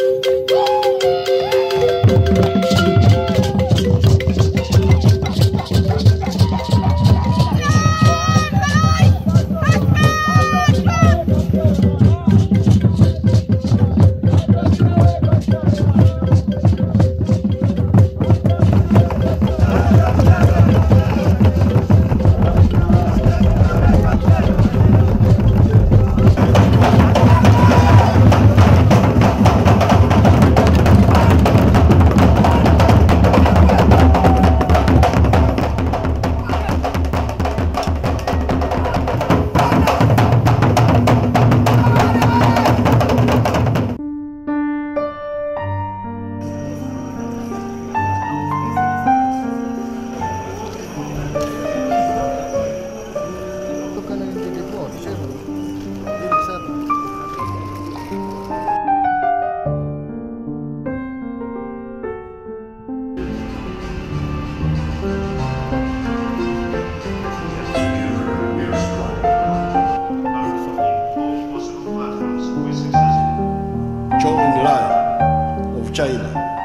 Woo! China.